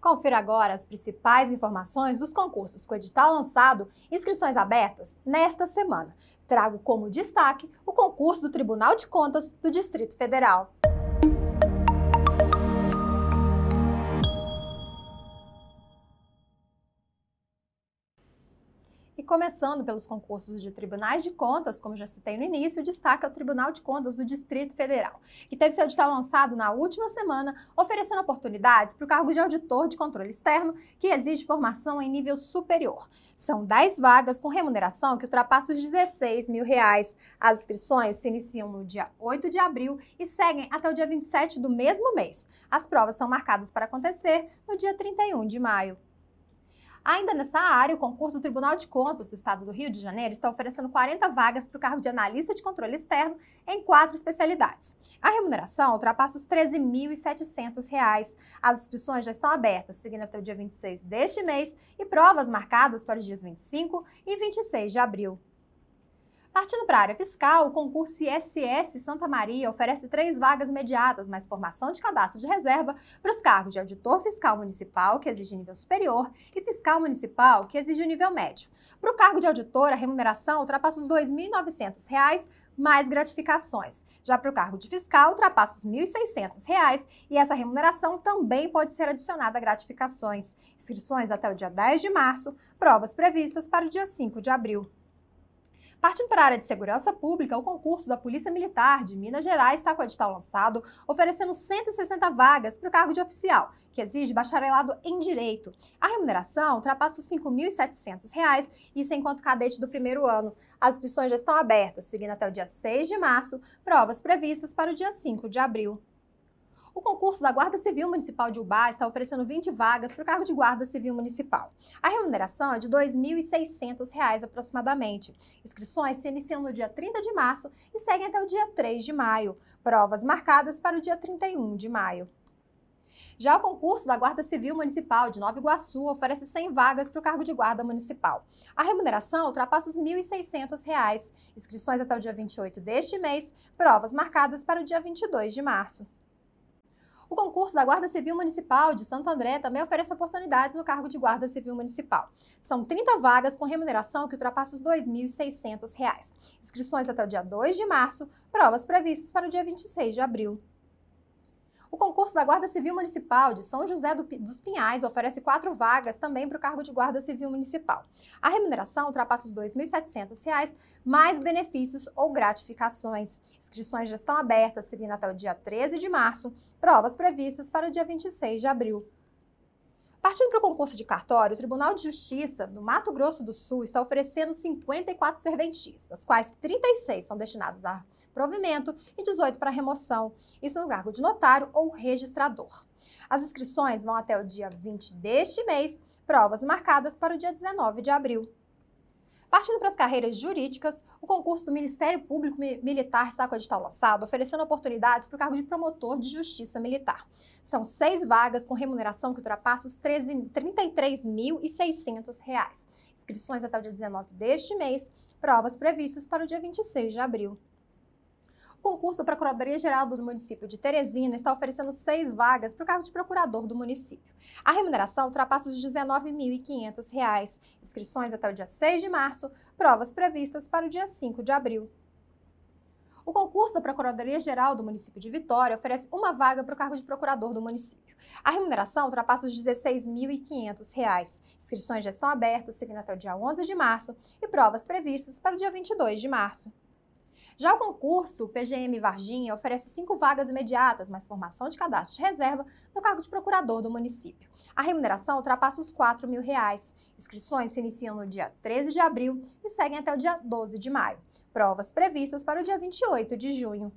Confira agora as principais informações dos concursos com edital lançado inscrições abertas nesta semana. Trago como destaque o concurso do Tribunal de Contas do Distrito Federal. Começando pelos concursos de tribunais de contas, como já citei no início, destaca o Tribunal de Contas do Distrito Federal, que teve seu edital lançado na última semana, oferecendo oportunidades para o cargo de auditor de controle externo, que exige formação em nível superior. São 10 vagas com remuneração que ultrapassa os 16 mil reais. As inscrições se iniciam no dia 8 de abril e seguem até o dia 27 do mesmo mês. As provas são marcadas para acontecer no dia 31 de maio. Ainda nessa área, o concurso do Tribunal de Contas do Estado do Rio de Janeiro está oferecendo 40 vagas para o cargo de analista de controle externo em quatro especialidades. A remuneração ultrapassa os R$ 13.700. As inscrições já estão abertas, seguindo até o dia 26 deste mês, e provas marcadas para os dias 25 e 26 de abril. Partindo para a área fiscal, o concurso ISS Santa Maria oferece três vagas imediatas, mais formação de cadastro de reserva para os cargos de auditor fiscal municipal, que exige nível superior, e fiscal municipal, que exige nível médio. Para o cargo de auditor, a remuneração ultrapassa os R$ 2.900 mais gratificações. Já para o cargo de fiscal, ultrapassa os R$ 1.600 e essa remuneração também pode ser adicionada a gratificações. Inscrições até o dia 10 de março, provas previstas para o dia 5 de abril. Partindo para a área de segurança pública, o concurso da Polícia Militar de Minas Gerais está com o edital lançado, oferecendo 160 vagas para o cargo de oficial, que exige bacharelado em Direito. A remuneração ultrapassa os R$ 5.700, isso enquanto cadete do primeiro ano. As inscrições já estão abertas, seguindo até o dia 6 de março, provas previstas para o dia 5 de abril. O concurso da Guarda Civil Municipal de Ubá está oferecendo 20 vagas para o cargo de Guarda Civil Municipal. A remuneração é de R$ 2.600 aproximadamente. Inscrições se iniciam no dia 30 de março e seguem até o dia 3 de maio. Provas marcadas para o dia 31 de maio. Já o concurso da Guarda Civil Municipal de Nova Iguaçu oferece 100 vagas para o cargo de guarda municipal. A remuneração ultrapassa os R$ 1.600. Inscrições até o dia 28 deste mês, provas marcadas para o dia 22 de março. O concurso da Guarda Civil Municipal de Santo André também oferece oportunidades no cargo de Guarda Civil Municipal. São 30 vagas com remuneração que ultrapassa os R$ 2.600. Inscrições até o dia 2 de março, provas previstas para o dia 26 de abril. O concurso da Guarda Civil Municipal de São José do, dos Pinhais oferece quatro vagas também para o cargo de Guarda Civil Municipal. A remuneração ultrapassa os R$ 2.700, mais benefícios ou gratificações. Inscrições já estão abertas, seguindo até o dia 13 de março, provas previstas para o dia 26 de abril. Partindo para o concurso de cartório, o Tribunal de Justiça do Mato Grosso do Sul está oferecendo 54 serventias, das quais 36 são destinados a provimento e 18 para remoção, isso no cargo de notário ou registrador. As inscrições vão até o dia 20 deste mês, provas marcadas para o dia 19 de abril. Partindo para as carreiras jurídicas, o concurso do Ministério Público Militar está com edital lançado, oferecendo oportunidades para o cargo de promotor de justiça militar. São seis vagas com remuneração que ultrapassa os R$ 33.600. Inscrições até o dia 19 deste mês, provas previstas para o dia 26 de abril. O concurso da Procuradoria-Geral do município de Teresina está oferecendo seis vagas para o cargo de procurador do município. A remuneração ultrapassa os R$ 19.500. Inscrições até o dia 6 de março, provas previstas para o dia 5 de abril. O concurso da Procuradoria-Geral do município de Vitória oferece uma vaga para o cargo de procurador do município. A remuneração ultrapassa os R$ 16.500. Inscrições já estão abertas, seguindo até o dia 11 de março, e provas previstas para o dia 22 de março. Já o concurso PGM Varginha oferece cinco vagas imediatas, mais formação de cadastro de reserva no cargo de procurador do município. A remuneração ultrapassa os R$ mil reais. Inscrições se iniciam no dia 13 de abril e seguem até o dia 12 de maio. Provas previstas para o dia 28 de junho.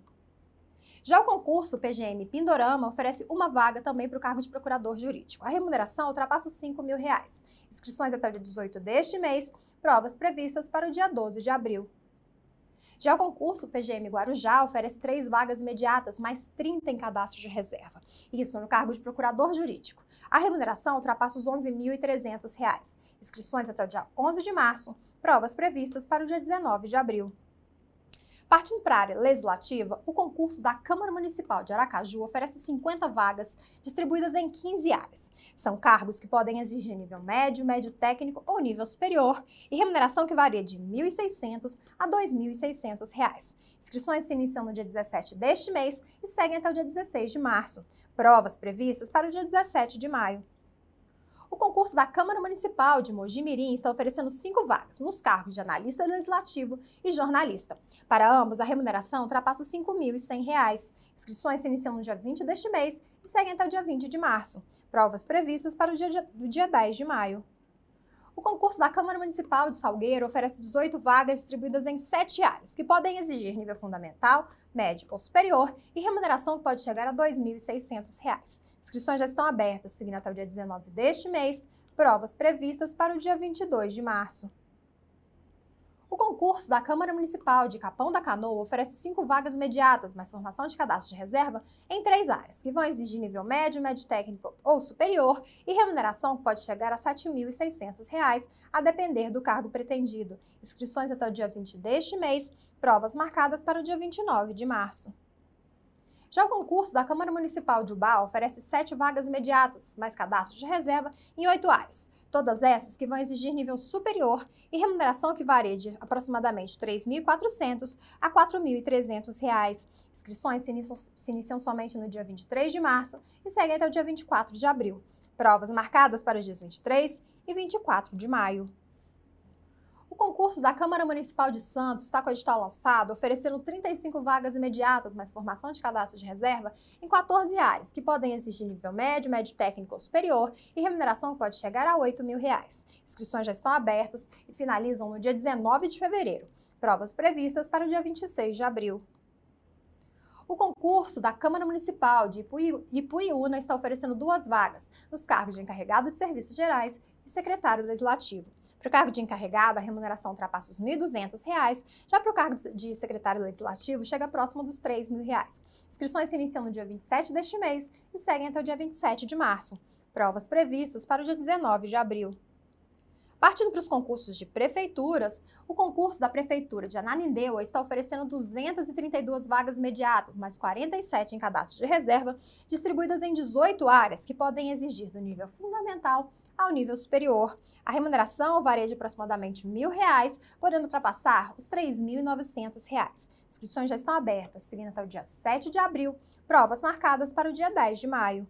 Já o concurso PGM Pindorama oferece uma vaga também para o cargo de procurador jurídico. A remuneração ultrapassa os R$ mil reais. Inscrições até o dia 18 deste mês, provas previstas para o dia 12 de abril. Já o concurso PGM Guarujá oferece três vagas imediatas, mais 30 em cadastro de reserva. Isso no cargo de procurador jurídico. A remuneração ultrapassa os R$ 11.300. Inscrições até o dia 11 de março, provas previstas para o dia 19 de abril. Partindo para a área legislativa, o concurso da Câmara Municipal de Aracaju oferece 50 vagas distribuídas em 15 áreas. São cargos que podem exigir nível médio, médio técnico ou nível superior e remuneração que varia de R$ 1.600 a R$ 2.600. Inscrições se iniciam no dia 17 deste mês e seguem até o dia 16 de março. Provas previstas para o dia 17 de maio. O concurso da Câmara Municipal de Mojimirim está oferecendo cinco vagas nos cargos de analista legislativo e jornalista. Para ambos, a remuneração ultrapassa os R$ 5.100. Inscrições se iniciam no dia 20 deste mês e seguem até o dia 20 de março. Provas previstas para o dia, dia 10 de maio. O concurso da Câmara Municipal de Salgueiro oferece 18 vagas distribuídas em sete áreas, que podem exigir nível fundamental, médio ou superior e remuneração que pode chegar a R$ 2.600. Inscrições já estão abertas, seguindo até o dia 19 deste mês, provas previstas para o dia 22 de março. O concurso da Câmara Municipal de Capão da Canoa oferece cinco vagas imediatas, mais formação de cadastro de reserva em três áreas, que vão exigir nível médio, médio técnico ou superior e remuneração que pode chegar a R$ 7.600, a depender do cargo pretendido. Inscrições até o dia 20 deste mês, provas marcadas para o dia 29 de março. Já o concurso da Câmara Municipal de Ubá oferece sete vagas imediatas, mais cadastro de reserva em oito áreas. Todas essas que vão exigir nível superior e remuneração que varia de aproximadamente R$ 3.400 a R$ 4.300. Inscrições se iniciam, se iniciam somente no dia 23 de março e seguem até o dia 24 de abril. Provas marcadas para os dias 23 e 24 de maio. O concurso da Câmara Municipal de Santos está com o edital lançado, oferecendo 35 vagas imediatas, mais formação de cadastro de reserva, em 14 áreas, que podem exigir nível médio, médio técnico ou superior, e remuneração que pode chegar a 8 mil reais. Inscrições já estão abertas e finalizam no dia 19 de fevereiro. Provas previstas para o dia 26 de abril. O concurso da Câmara Municipal de Ipuiuna está oferecendo duas vagas, nos cargos de encarregado de serviços gerais e secretário legislativo. Para o cargo de encarregado, a remuneração ultrapassa os R$ 1.200, já para o cargo de secretário legislativo, chega próximo dos R$ 3.000. Inscrições se iniciam no dia 27 deste mês e seguem até o dia 27 de março. Provas previstas para o dia 19 de abril. Partindo para os concursos de prefeituras, o concurso da Prefeitura de Ananindeua está oferecendo 232 vagas imediatas, mais 47 em cadastro de reserva, distribuídas em 18 áreas que podem exigir do nível fundamental ao nível superior. A remuneração varia de aproximadamente R$ 1.000, podendo ultrapassar os R$ 3.900. Inscrições já estão abertas, seguindo até o dia 7 de abril, provas marcadas para o dia 10 de maio.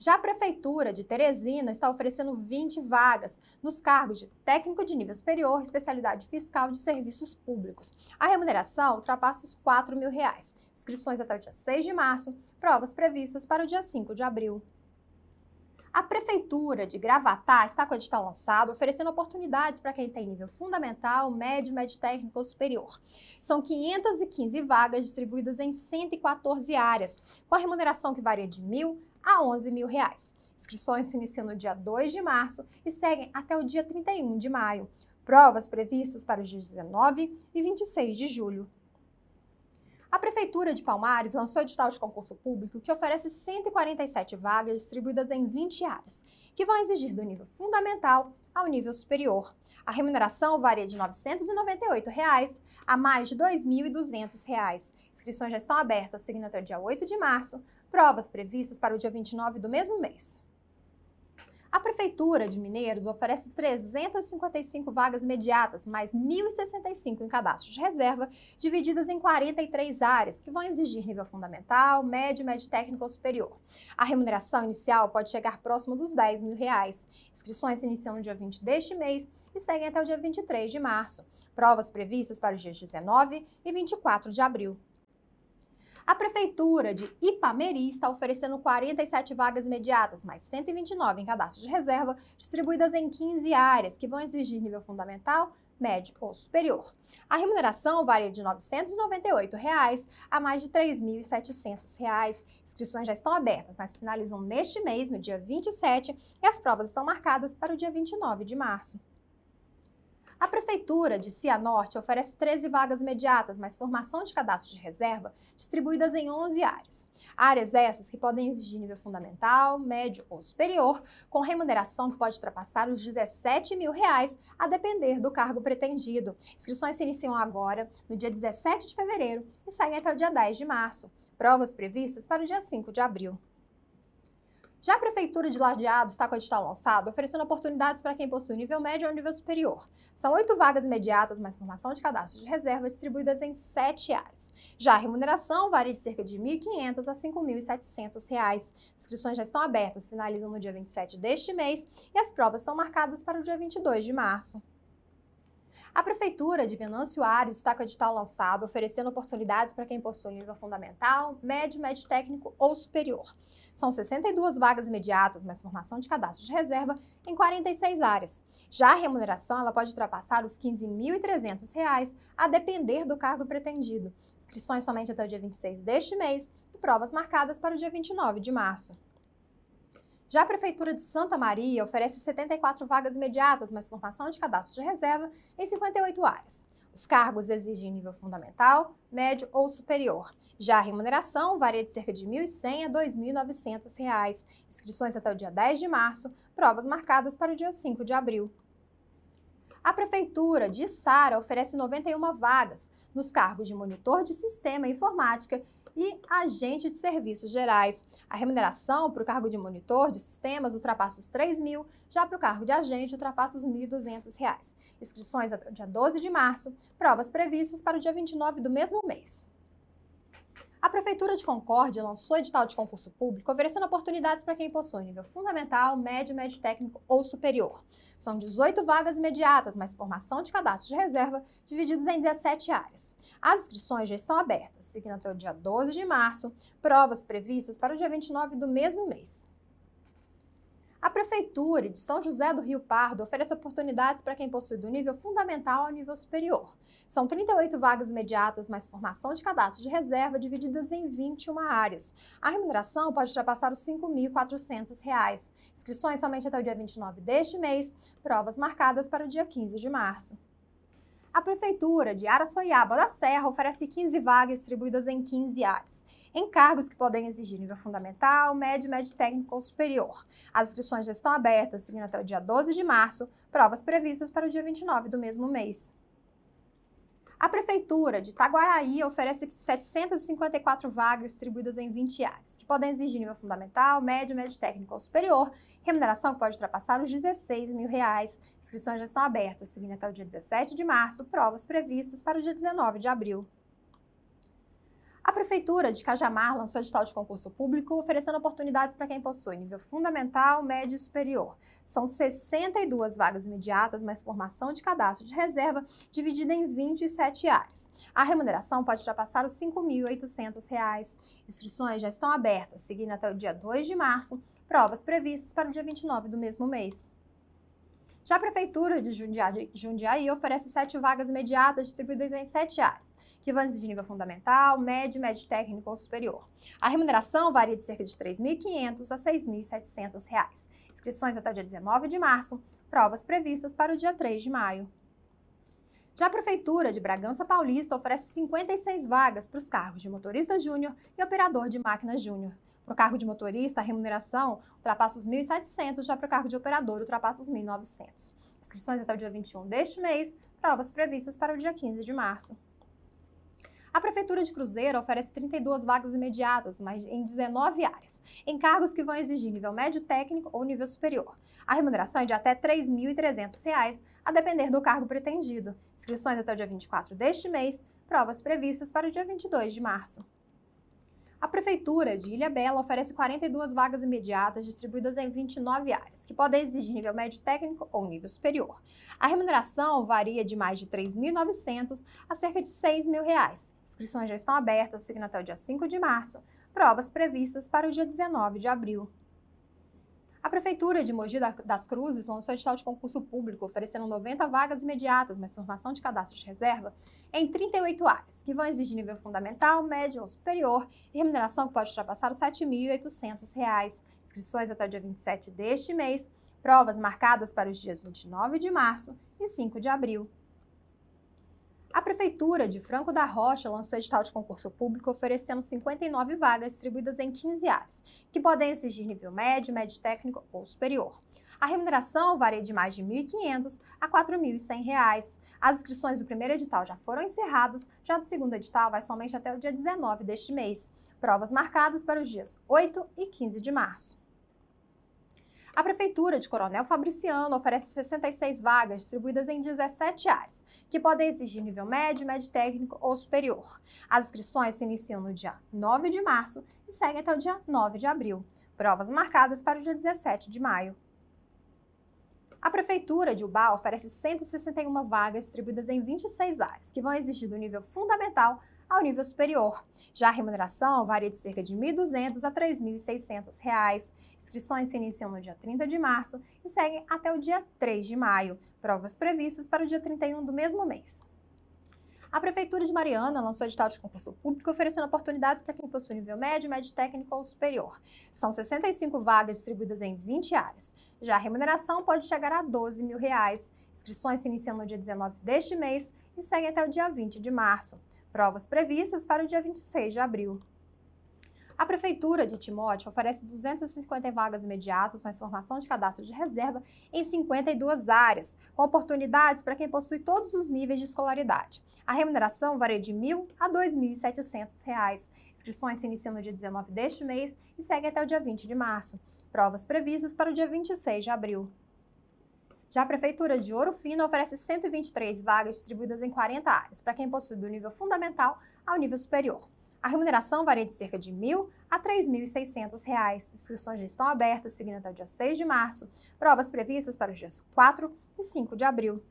Já a Prefeitura de Teresina está oferecendo 20 vagas nos cargos de técnico de nível superior, especialidade fiscal de serviços públicos. A remuneração ultrapassa os 4 mil reais. Inscrições até o dia 6 de março, provas previstas para o dia 5 de abril. A Prefeitura de Gravatá está com o edital lançado, oferecendo oportunidades para quem tem nível fundamental, médio, médio técnico ou superior. São 515 vagas distribuídas em 114 áreas, com a remuneração que varia de mil a 11 mil reais. Inscrições se iniciam no dia 2 de março e seguem até o dia 31 de maio. Provas previstas para os dias 19 e 26 de julho. A Prefeitura de Palmares lançou edital de concurso público que oferece 147 vagas distribuídas em 20 áreas, que vão exigir do nível fundamental ao nível superior. A remuneração varia de 998 reais a mais de R$ 2.200. Inscrições já estão abertas, seguindo até o dia 8 de março, provas previstas para o dia 29 do mesmo mês. A Prefeitura de Mineiros oferece 355 vagas imediatas, mais 1.065 em cadastro de reserva, divididas em 43 áreas, que vão exigir nível fundamental, médio, médio técnico ou superior. A remuneração inicial pode chegar próximo dos 10 mil reais. Inscrições se iniciam no dia 20 deste mês e seguem até o dia 23 de março. Provas previstas para os dias 19 e 24 de abril. A Prefeitura de Ipameri está oferecendo 47 vagas imediatas, mais 129 em cadastro de reserva, distribuídas em 15 áreas, que vão exigir nível fundamental, médio ou superior. A remuneração varia de 998 reais a mais de R$ 3.700. Inscrições já estão abertas, mas finalizam neste mês, no dia 27, e as provas estão marcadas para o dia 29 de março. A Prefeitura de Cianorte oferece 13 vagas imediatas, mais formação de cadastro de reserva, distribuídas em 11 áreas. Áreas essas que podem exigir nível fundamental, médio ou superior, com remuneração que pode ultrapassar os 17 mil reais, a depender do cargo pretendido. Inscrições se iniciam agora, no dia 17 de fevereiro, e saem até o dia 10 de março. Provas previstas para o dia 5 de abril. Já a Prefeitura de Lajeado está com o edital lançado, oferecendo oportunidades para quem possui nível médio ou nível superior. São oito vagas imediatas, mais formação de cadastro de reserva, distribuídas em sete áreas. Já a remuneração varia de cerca de R$ 1.500 a R$ 5.700. Inscrições já estão abertas, finalizam no dia 27 deste mês e as provas estão marcadas para o dia 22 de março. A Prefeitura de Venâncio Aires está com o edital lançado, oferecendo oportunidades para quem possui nível fundamental, médio, médio técnico ou superior. São 62 vagas imediatas, mais formação de cadastro de reserva em 46 áreas. Já a remuneração ela pode ultrapassar os R$ 15.300, a depender do cargo pretendido. Inscrições somente até o dia 26 deste mês e provas marcadas para o dia 29 de março. Já a Prefeitura de Santa Maria oferece 74 vagas imediatas, mais formação de cadastro de reserva em 58 áreas. Os cargos exigem nível fundamental, médio ou superior. Já a remuneração varia de cerca de R$ 1.100 a R$ 2.900. Inscrições até o dia 10 de março, provas marcadas para o dia 5 de abril. A Prefeitura de Sara oferece 91 vagas nos cargos de monitor de sistema informática e agente de serviços gerais. A remuneração para o cargo de monitor de sistemas ultrapassa os 3 mil, já para o cargo de agente ultrapassa os R$ 1.200. Inscrições até o dia 12 de março, provas previstas para o dia 29 do mesmo mês. A Prefeitura de Concórdia lançou edital de concurso público oferecendo oportunidades para quem possui nível fundamental, médio, médio técnico ou superior. São 18 vagas imediatas, mais formação de cadastro de reserva, divididos em 17 áreas. As inscrições já estão abertas, seguindo até o dia 12 de março, provas previstas para o dia 29 do mesmo mês. A Prefeitura de São José do Rio Pardo oferece oportunidades para quem possui do nível fundamental ao nível superior. São 38 vagas imediatas, mais formação de cadastro de reserva, divididas em 21 áreas. A remuneração pode ultrapassar os R$ 5.400. Inscrições somente até o dia 29 deste mês, provas marcadas para o dia 15 de março. A Prefeitura de Araçoiaba da Serra oferece 15 vagas distribuídas em 15 áreas, em cargos que podem exigir nível fundamental, médio, médio técnico ou superior. As inscrições já estão abertas, seguindo até o dia 12 de março, provas previstas para o dia 29 do mesmo mês. A Prefeitura de Itaguaraí oferece 754 vagas distribuídas em 20 áreas, que podem exigir nível fundamental, médio, médio técnico ou superior, remuneração que pode ultrapassar os 16 mil reais. Inscrições já estão abertas, seguindo até o dia 17 de março, provas previstas para o dia 19 de abril. Prefeitura de Cajamar lançou edital de concurso público oferecendo oportunidades para quem possui nível fundamental, médio e superior. São 62 vagas imediatas, mais formação de cadastro de reserva, dividida em 27 áreas. A remuneração pode ultrapassar os R$ 5.800. Inscrições já estão abertas, seguindo até o dia 2 de março, provas previstas para o dia 29 do mesmo mês. Já a Prefeitura de Jundiaí oferece sete vagas imediatas distribuídas em sete áreas, que vão de nível fundamental, médio, médio técnico ou superior. A remuneração varia de cerca de R$ 3.500 a R$ 6.700. Inscrições até o dia 19 de março, provas previstas para o dia 3 de maio. Já a Prefeitura de Bragança Paulista oferece 56 vagas para os cargos de motorista júnior e operador de máquina júnior. Para o cargo de motorista, a remuneração ultrapassa os 1.700, já para o cargo de operador, ultrapassa os 1.900. Inscrições até o dia 21 deste mês, provas previstas para o dia 15 de março. A Prefeitura de Cruzeiro oferece 32 vagas imediatas, mas em 19 áreas, em cargos que vão exigir nível médio técnico ou nível superior. A remuneração é de até R$ 3.300, a depender do cargo pretendido. Inscrições até o dia 24 deste mês, provas previstas para o dia 22 de março. A Prefeitura de Ilha Bela oferece 42 vagas imediatas distribuídas em 29 áreas, que podem exigir nível médio técnico ou nível superior. A remuneração varia de mais de R$ 3.900 a cerca de R$ 6.000. Inscrições já estão abertas, seguindo até o dia 5 de março, provas previstas para o dia 19 de abril. A Prefeitura de Mogi das Cruzes lançou edital de concurso público oferecendo 90 vagas imediatas, mas formação de cadastro de reserva, em 38 áreas, que vão exigir nível fundamental, médio ou superior e remuneração que pode ultrapassar os R$ 7.800. Inscrições até o dia 27 deste mês, provas marcadas para os dias 29 de março e 5 de abril. A Prefeitura de Franco da Rocha lançou edital de concurso público oferecendo 59 vagas distribuídas em 15 áreas, que podem exigir nível médio, médio técnico ou superior. A remuneração varia de mais de R$ 1.500 a R$ 4.100. As inscrições do primeiro edital já foram encerradas, já do segundo edital vai somente até o dia 19 deste mês. Provas marcadas para os dias 8 e 15 de março. A Prefeitura de Coronel Fabriciano oferece 66 vagas distribuídas em 17 áreas, que podem exigir nível médio, médio técnico ou superior. As inscrições se iniciam no dia 9 de março e seguem até o dia 9 de abril. Provas marcadas para o dia 17 de maio. A Prefeitura de Ubá oferece 161 vagas distribuídas em 26 áreas, que vão exigir do nível fundamental ao nível superior. Já a remuneração varia de cerca de R$ 1.200 a R$ 3.600. Inscrições se iniciam no dia 30 de março e seguem até o dia 3 de maio. Provas previstas para o dia 31 do mesmo mês. A Prefeitura de Mariana lançou edital de concurso público oferecendo oportunidades para quem possui nível médio, médio técnico ou superior. São 65 vagas distribuídas em 20 áreas. Já a remuneração pode chegar a 12 mil reais. Inscrições se iniciam no dia 19 deste mês e seguem até o dia 20 de março. Provas previstas para o dia 26 de abril. A Prefeitura de Timóteo oferece 250 vagas imediatas, mais formação de cadastro de reserva em 52 áreas, com oportunidades para quem possui todos os níveis de escolaridade. A remuneração varia de R$ 1.000 a R$ 2.700. Inscrições se iniciam no dia 19 deste mês e seguem até o dia 20 de março. Provas previstas para o dia 26 de abril. Já a Prefeitura de Ouro Fino oferece 123 vagas distribuídas em 40 áreas, para quem possui do nível fundamental ao nível superior. A remuneração varia de cerca de R$ 1.000 a R$ 3.600. Inscrições já estão abertas, seguindo até o dia 6 de março. Provas previstas para os dias 4 e 5 de abril.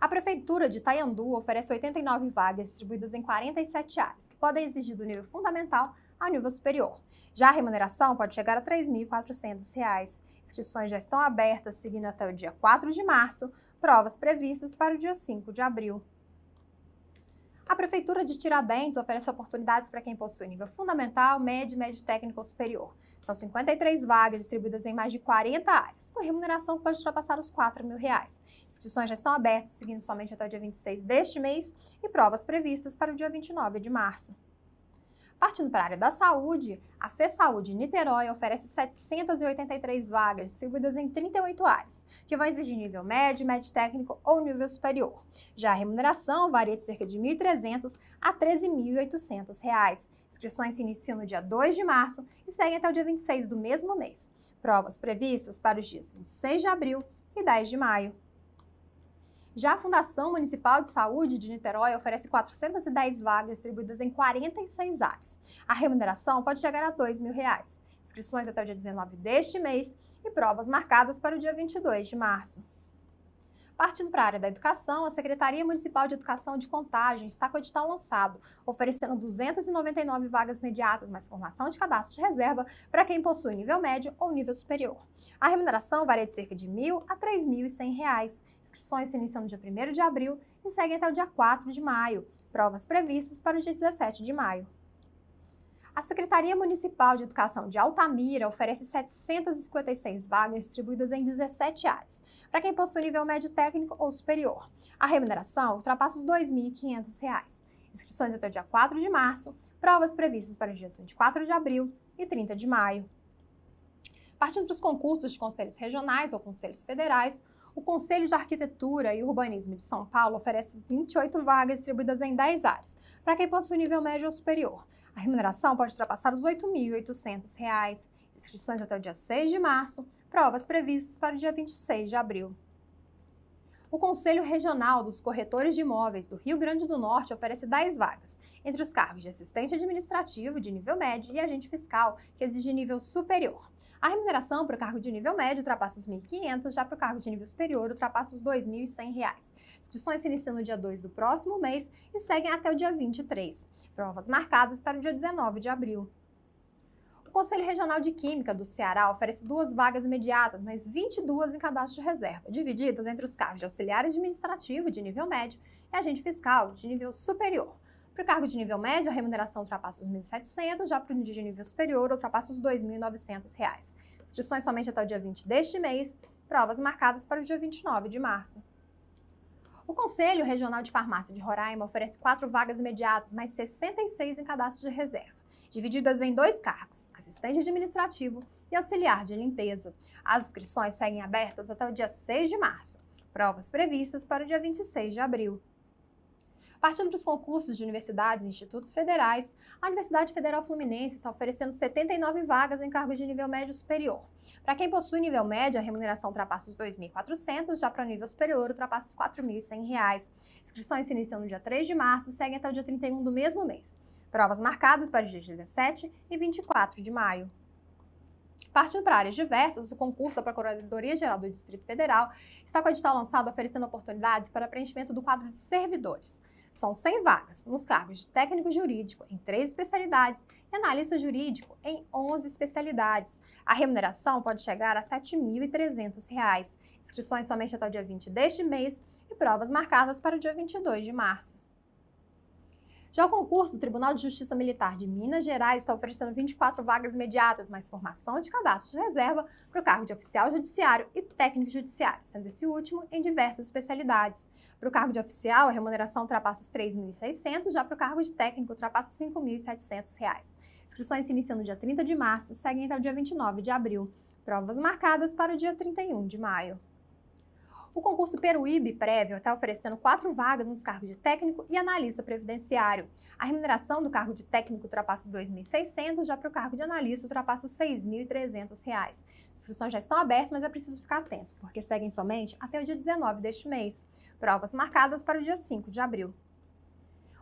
A Prefeitura de Taiandu oferece 89 vagas distribuídas em 47 áreas, que podem exigir do nível fundamental ao nível superior. Já a remuneração pode chegar a R$ 3.400. Inscrições já estão abertas, seguindo até o dia 4 de março, provas previstas para o dia 5 de abril. A Prefeitura de Tiradentes oferece oportunidades para quem possui nível fundamental, médio, médio técnico ou superior. São 53 vagas distribuídas em mais de 40 áreas, com remuneração que pode ultrapassar os 4 mil reais. Inscrições já estão abertas, seguindo somente até o dia 26 deste mês, e provas previstas para o dia 29 de março. Partindo para a área da saúde, a FESaúde Niterói oferece 783 vagas distribuídas em 38 áreas, que vão exigir nível médio, médio técnico ou nível superior. Já a remuneração varia de cerca de R$ 1.300 a R$ 13.800. Inscrições se iniciam no dia 2 de março e seguem até o dia 26 do mesmo mês. Provas previstas para os dias 26 de abril e 10 de maio. Já a Fundação Municipal de Saúde de Niterói oferece 410 vagas distribuídas em 46 áreas. A remuneração pode chegar a 2 mil reais. Inscrições até o dia 19 deste mês e provas marcadas para o dia 22 de março. Partindo para a área da educação, a Secretaria Municipal de Educação de Contagem está com o edital lançado, oferecendo 299 vagas imediatas, mais formação de cadastro de reserva para quem possui nível médio ou nível superior. A remuneração varia de cerca de R$ 1.000 a R$ 3.100. Inscrições se iniciam no dia 1 de abril e seguem até o dia 4 de maio. Provas previstas para o dia 17 de maio. A Secretaria Municipal de Educação de Altamira oferece 756 vagas distribuídas em 17 áreas, para quem possui nível médio técnico ou superior. A remuneração ultrapassa os R$ 2.500. Inscrições até o dia 4 de março, provas previstas para os dias 24 de abril e 30 de maio. Partindo para os concursos de conselhos regionais ou conselhos federais, o Conselho de Arquitetura e Urbanismo de São Paulo oferece 28 vagas distribuídas em 10 áreas, para quem possui nível médio ou superior. A remuneração pode ultrapassar os R$ 8.800. Inscrições até o dia 6 de março, provas previstas para o dia 26 de abril. O Conselho Regional dos Corretores de Imóveis do Rio Grande do Norte oferece 10 vagas, entre os cargos de assistente administrativo de nível médio e agente fiscal, que exige nível superior. A remuneração para o cargo de nível médio ultrapassa os R$ 1.500, já para o cargo de nível superior ultrapassa os R$ 2.100. Inscrições se iniciam no dia 2 do próximo mês e seguem até o dia 23. Provas marcadas para o dia 19 de abril. O Conselho Regional de Química do Ceará oferece duas vagas imediatas, mas 22 em cadastro de reserva, divididas entre os cargos de auxiliar administrativo de nível médio e agente fiscal de nível superior. Para o cargo de nível médio, a remuneração ultrapassa os R$ 1.700, já para o de nível superior, ultrapassa os R$ 2.900. Inscrições somente até o dia 20 deste mês, provas marcadas para o dia 29 de março. O Conselho Regional de Farmácia de Roraima oferece quatro vagas imediatas, mais 66 em cadastro de reserva, divididas em dois cargos, assistente administrativo e auxiliar de limpeza. As inscrições seguem abertas até o dia 6 de março. Provas previstas para o dia 26 de abril. Partindo para os concursos de universidades e institutos federais, a Universidade Federal Fluminense está oferecendo 79 vagas em cargos de nível médio superior. Para quem possui nível médio, a remuneração ultrapassa os R$ 2.400, já para o nível superior, ultrapassa os R$ 4.100. Inscrições se iniciam no dia 3 de março e seguem até o dia 31 do mesmo mês. Provas marcadas para os dias 17 e 24 de maio. Partindo para áreas diversas, o concurso da Procuradoria-Geral do Distrito Federal está com o edital lançado oferecendo oportunidades para preenchimento do quadro de servidores. São 100 vagas nos cargos de técnico jurídico em três especialidades e analista jurídico em 11 especialidades. A remuneração pode chegar a R$ 7.300. Inscrições somente até o dia 20 deste mês e provas marcadas para o dia 22 de março. Já o concurso do Tribunal de Justiça Militar de Minas Gerais está oferecendo 24 vagas imediatas, mais formação de cadastro de reserva para o cargo de oficial judiciário e técnico judiciário, sendo esse último em diversas especialidades. Para o cargo de oficial, a remuneração ultrapassa os R$ 3.600, já para o cargo de técnico ultrapassa os R$ 5.700. Inscrições se iniciam no dia 30 de março e seguem até o dia 29 de abril. Provas marcadas para o dia 31 de maio. O concurso Peruíbe Prévio está oferecendo quatro vagas nos cargos de técnico e analista previdenciário. A remuneração do cargo de técnico ultrapassa os R$ 2.600, já para o cargo de analista ultrapassa os R$ 6.300. Inscrições já estão abertas, mas é preciso ficar atento, porque seguem somente até o dia 19 deste mês. Provas marcadas para o dia 5 de abril.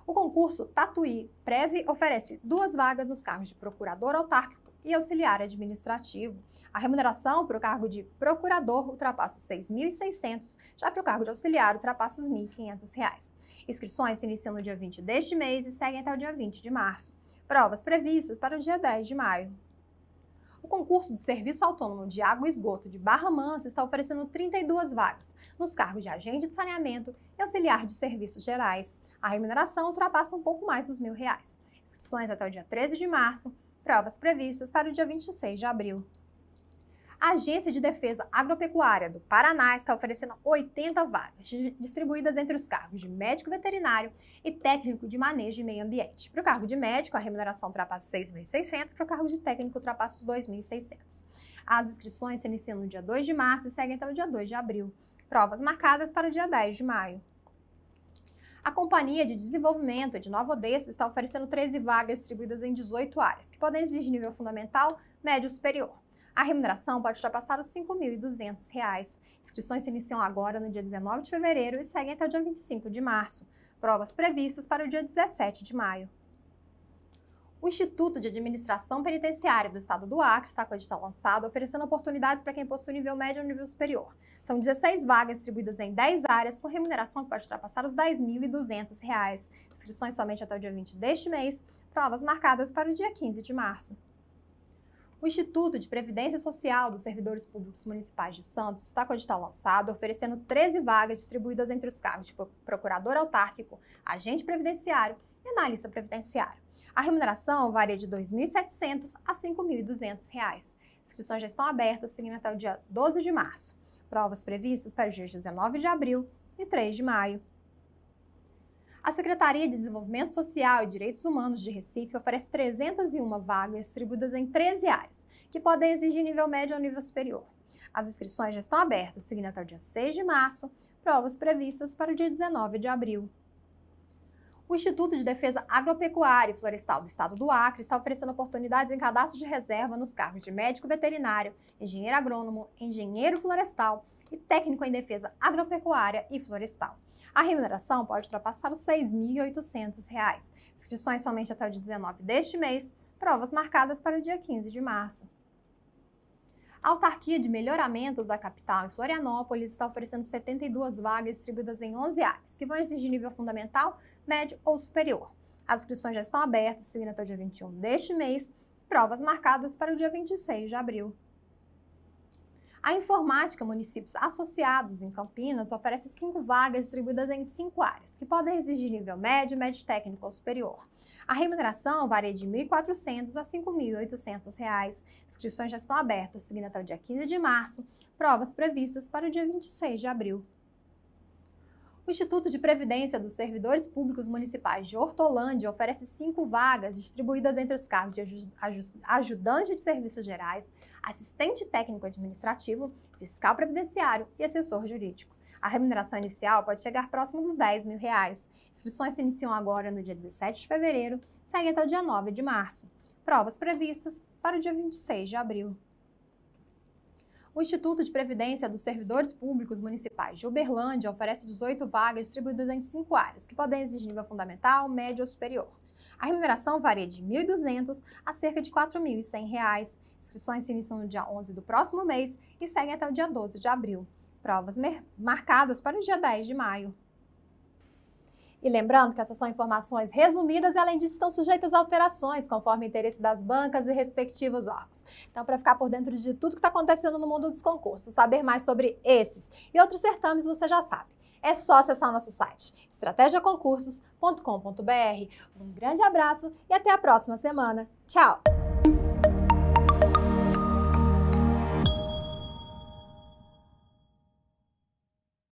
O concurso Tatuí Preve oferece duas vagas nos cargos de procurador autárquico e auxiliar administrativo. A remuneração para o cargo de procurador ultrapassa os R$ 6.600, já para o cargo de auxiliar ultrapassa os R$ 1.500. Inscrições se iniciam no dia 20 deste mês e seguem até o dia 20 de março. Provas previstas para o dia 10 de maio. O concurso de Serviço Autônomo de Água e Esgoto de Barra Mansa está oferecendo 32 vagas nos cargos de agente de saneamento e auxiliar de serviços gerais. A remuneração ultrapassa um pouco mais dos mil reais. Inscrições até o dia 13 de março provas previstas para o dia 26 de abril. A Agência de Defesa Agropecuária do Paraná está oferecendo 80 vagas, distribuídas entre os cargos de médico veterinário e técnico de manejo de meio ambiente. Para o cargo de médico, a remuneração ultrapassa 6.600, para o cargo de técnico, ultrapassa os 2.600. As inscrições se iniciam no dia 2 de março e seguem até o dia 2 de abril. Provas marcadas para o dia 10 de maio. A Companhia de Desenvolvimento de Nova Odessa está oferecendo 13 vagas distribuídas em 18 áreas, que podem exigir nível fundamental, médio e superior. A remuneração pode ultrapassar os R$ 5.200. Inscrições se iniciam agora no dia 19 de fevereiro e seguem até o dia 25 de março. Provas previstas para o dia 17 de maio. O Instituto de Administração Penitenciária do Estado do Acre está com o edital lançado, oferecendo oportunidades para quem possui nível médio ou nível superior. São 16 vagas distribuídas em 10 áreas, com remuneração que pode ultrapassar os R$ 10.200. Inscrições somente até o dia 20 deste mês, provas marcadas para o dia 15 de março. O Instituto de Previdência Social dos Servidores Públicos Municipais de Santos está com o edital lançado, oferecendo 13 vagas distribuídas entre os cargos de procurador autárquico, agente previdenciário e analista previdenciário. A remuneração varia de R$ 2.700 a R$ 5.200. Inscrições já estão abertas, seguindo até o dia 12 de março. Provas previstas para os dias 19 de abril e 3 de maio. A Secretaria de Desenvolvimento Social e Direitos Humanos de Recife oferece 301 vagas distribuídas em 13 áreas, que podem exigir nível médio ou nível superior. As inscrições já estão abertas, seguindo até o dia 6 de março, provas previstas para o dia 19 de abril. O Instituto de Defesa Agropecuária e Florestal do Estado do Acre está oferecendo oportunidades em cadastro de reserva nos cargos de médico veterinário, engenheiro agrônomo, engenheiro florestal e técnico em defesa agropecuária e florestal. A remuneração pode ultrapassar os R$ 6.800. Inscrições somente até o dia 19 deste mês, provas marcadas para o dia 15 de março. A autarquia de melhoramentos da capital em Florianópolis está oferecendo 72 vagas distribuídas em 11 áreas, que vão exigir nível fundamental, médio ou superior. As inscrições já estão abertas, seguindo até o dia 21 deste mês, provas marcadas para o dia 26 de abril. A Informática Municípios Associados em Campinas oferece cinco vagas distribuídas em cinco áreas, que podem exigir nível médio, médio técnico ou superior. A remuneração varia de R$ 1.400 a R$ 5.800. Inscrições já estão abertas, seguindo até o dia 15 de março, provas previstas para o dia 26 de abril. O Instituto de Previdência dos Servidores Públicos Municipais de Hortolândia oferece cinco vagas distribuídas entre os cargos de ajudante de serviços gerais, assistente técnico administrativo, fiscal previdenciário e assessor jurídico. A remuneração inicial pode chegar próximo dos 10 mil reais. Inscrições se iniciam agora no dia 17 de fevereiro, seguem até o dia 9 de março. Provas previstas para o dia 26 de abril. O Instituto de Previdência dos Servidores Públicos Municipais de Uberlândia oferece 18 vagas distribuídas em cinco áreas, que podem exigir nível fundamental, médio ou superior. A remuneração varia de R$ 1.200 a cerca de R$ 4.100. Inscrições se iniciam no dia 11 do próximo mês e seguem até o dia 12 de abril. Provas marcadas para o dia 10 de maio. E lembrando que essas são informações resumidas e, além disso, estão sujeitas a alterações conforme o interesse das bancas e respectivos órgãos. Então, para ficar por dentro de tudo que está acontecendo no mundo dos concursos, saber mais sobre esses e outros certames, você já sabe. É só acessar o nosso site estratégiaconcursos.com.br. Um grande abraço e até a próxima semana. Tchau!